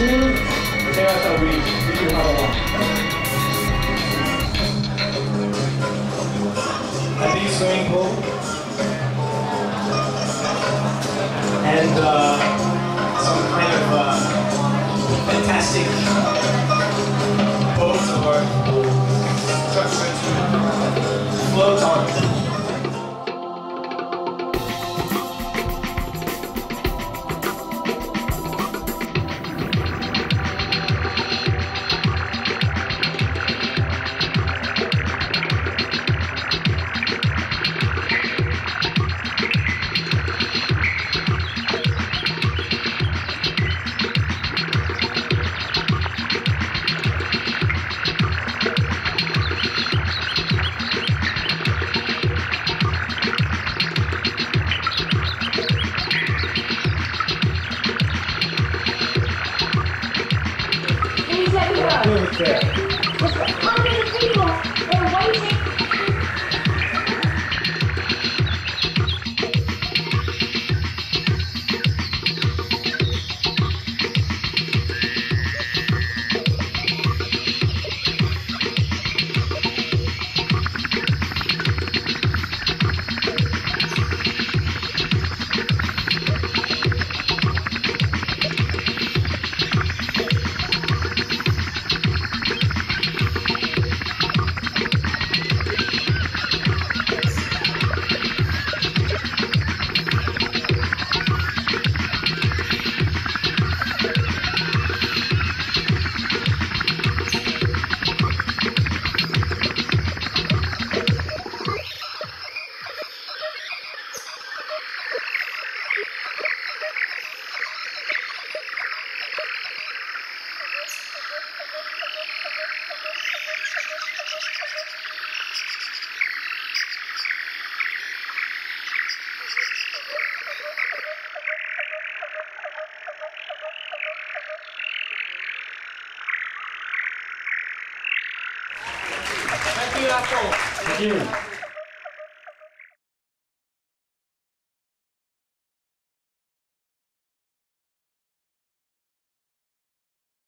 제가 우리 미술 하러 와. A big swimming pool. And uh, some kind of uh, fantastic boat or structure to float on. Look at how Thank you, Apple. Thank you.